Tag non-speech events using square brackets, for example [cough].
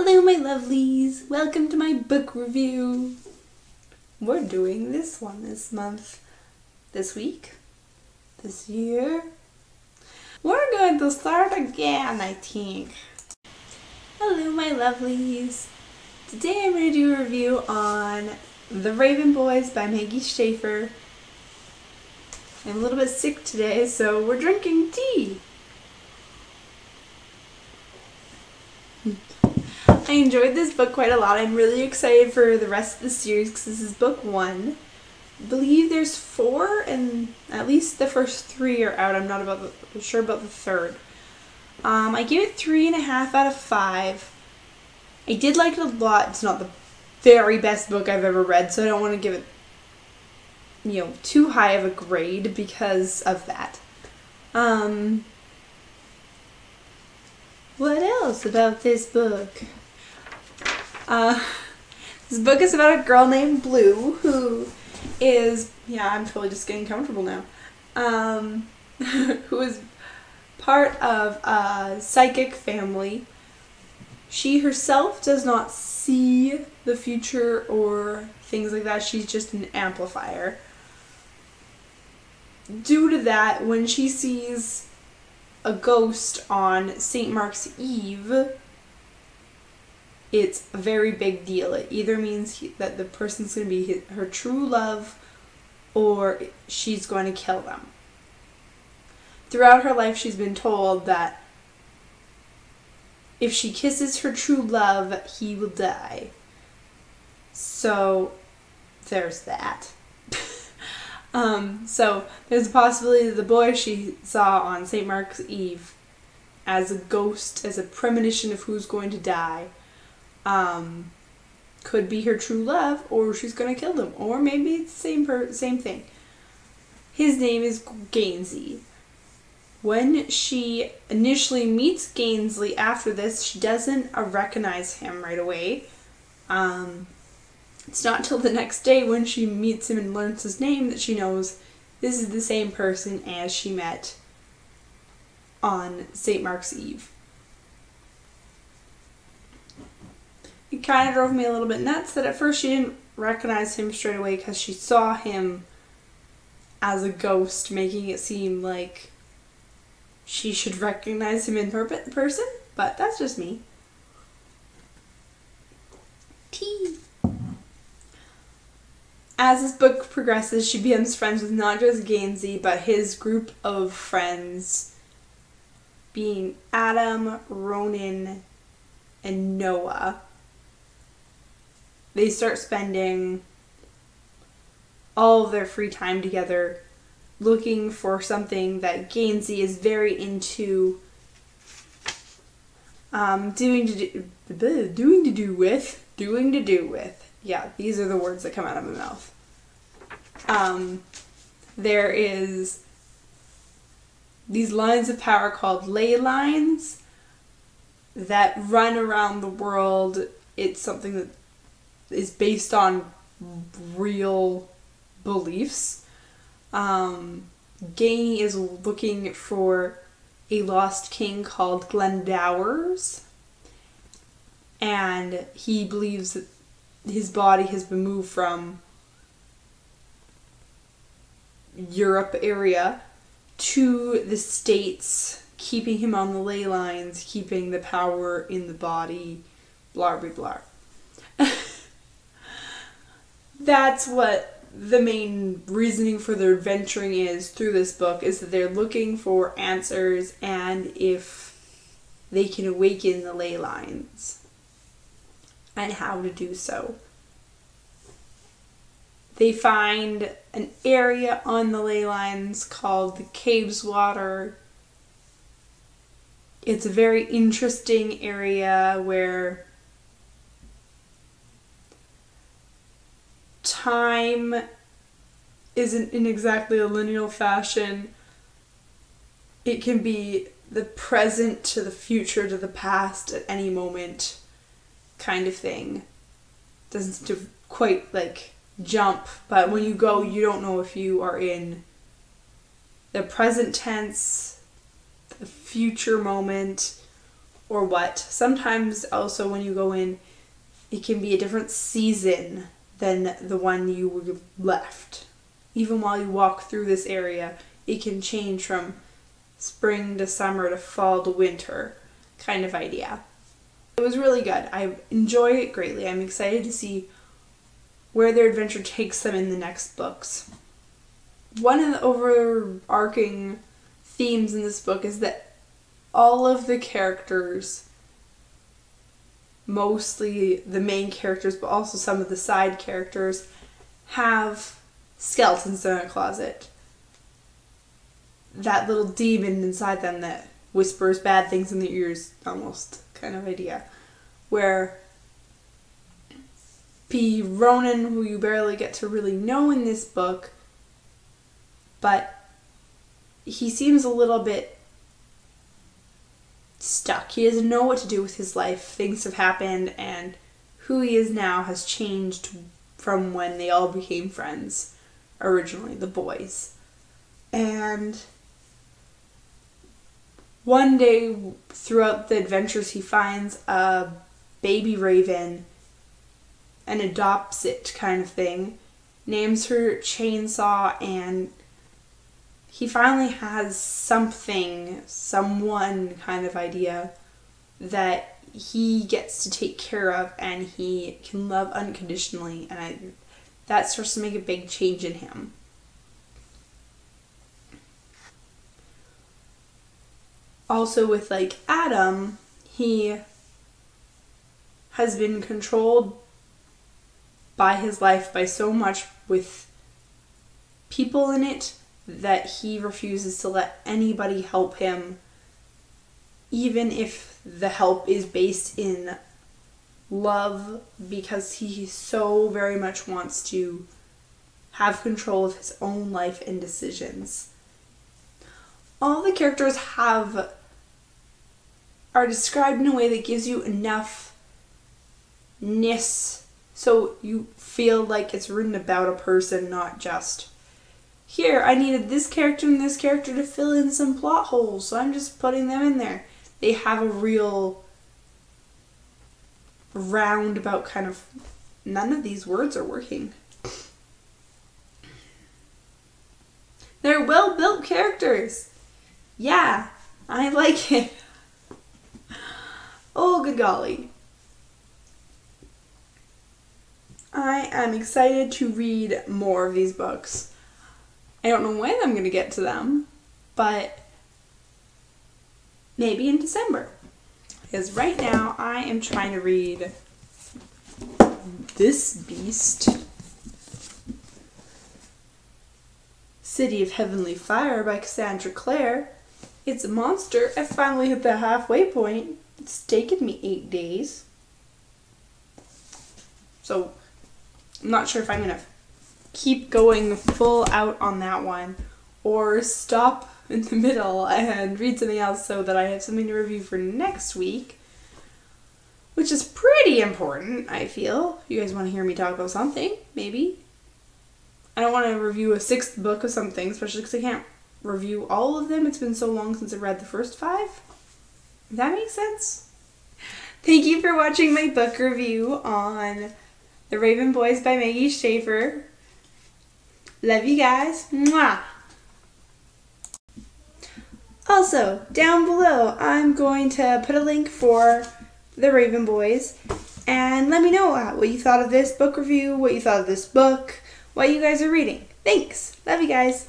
Hello, my lovelies. Welcome to my book review. We're doing this one this month, this week, this year. We're going to start again, I think. Hello, my lovelies. Today I'm going to do a review on The Raven Boys by Maggie Stiefvater. I'm a little bit sick today, so we're drinking tea. I enjoyed this book quite a lot. I'm really excited for the rest of the series because this is book one. I believe there's four, and at least the first three are out. I'm not about the, sure about the third. Um, I give it three and a half out of five. I did like it a lot. It's not the very best book I've ever read, so I don't want to give it, you know, too high of a grade because of that. Um, what else about this book? Uh, this book is about a girl named Blue who is, yeah, I'm totally just getting comfortable now, um, [laughs] who is part of a psychic family. She herself does not see the future or things like that. She's just an amplifier. Due to that, when she sees a ghost on St. Mark's Eve, it's a very big deal. It either means he, that the person's going to be his, her true love or she's going to kill them. Throughout her life, she's been told that if she kisses her true love, he will die. So, there's that. [laughs] um, so, there's a possibility that the boy she saw on St. Mark's Eve as a ghost, as a premonition of who's going to die, um, could be her true love, or she's gonna kill them, or maybe it's the same per- same thing. His name is Gansey. When she initially meets Gansey after this, she doesn't uh, recognize him right away. Um, it's not till the next day when she meets him and learns his name that she knows this is the same person as she met on St. Mark's Eve. It kind of drove me a little bit nuts that at first she didn't recognize him straight away because she saw him as a ghost, making it seem like she should recognize him in per- person. But that's just me. Tea. As this book progresses, she becomes friends with not just Gansey, but his group of friends, being Adam, Ronan, and Noah they start spending all of their free time together looking for something that Gansey is very into um, doing to do, [laughs] doing to do with doing to do with. Yeah these are the words that come out of my mouth. Um, there is these lines of power called ley lines that run around the world. It's something that is based on real beliefs. Um, Gansey is looking for a lost king called Glendowers, and he believes that his body has been moved from Europe area to the States, keeping him on the ley lines, keeping the power in the body, blah blah blah. [laughs] that's what the main reasoning for their adventuring is through this book is that they're looking for answers and if they can awaken the ley lines and how to do so. They find an area on the ley lines called the Cabeswater. It's a very interesting area where time isn't in exactly a linear fashion. It can be the present to the future to the past at any moment kind of thing. Doesn't quite like jump, but when you go, you don't know if you are in the present tense, the future moment, or what. Sometimes also when you go in, it can be a different season than the one you left. Even while you walk through this area, it can change from spring to summer to fall to winter kind of idea. It was really good. I enjoy it greatly. I'm excited to see where their adventure takes them in the next books. One of the overarching themes in this book is that all of the characters, mostly the main characters, but also some of the side characters, have skeletons in their closet. That little demon inside them that whispers bad things in their ears, almost kind of idea. Where P. Ronan, who you barely get to really know in this book, but he seems a little bit stuck. He doesn't know what to do with his life. Things have happened, and who he is now has changed from when they all became friends originally, the boys. And one day throughout the adventures, he finds a baby raven and adopts it, kind of thing. Names her Chainsaw, and he finally has something, someone kind of idea that he gets to take care of and he can love unconditionally and I, that starts to make a big change in him. Also with like Adam, he has been controlled by his life by so much with people in it that he refuses to let anybody help him even if the help is based in love because he so very much wants to have control of his own life and decisions. All the characters have are described in a way that gives you enough ness so you feel like it's written about a person, not just here, I needed this character and this character to fill in some plot holes, so I'm just putting them in there. They have a real roundabout kind of. None of these words are working. They're well built characters. Yeah, I like it. [laughs] Oh, good golly. I am excited to read more of these books. I don't know when I'm going to get to them, but maybe in December. Because right now I am trying to read this beast City of Heavenly Fire by Cassandra Clare. It's a monster. I finally hit the halfway point. It's taken me eight days. So I'm not sure if I'm gonna keep going full out on that one or stop in the middle and read something else so that I have something to review for next week. Which is pretty important, I feel. You guys want to hear me talk about something? Maybe. I don't want to review a sixth book of something, especially because I can't review all of them. It's been so long since I read the first five. That makes sense. Thank you for watching my book review on The Raven Boys by Maggie Stiefvater. Love you guys. Mwah! Also, down below, I'm going to put a link for The Raven Boys and let me know uh, what you thought of this book review, what you thought of this book, what you guys are reading. Thanks. Love you guys.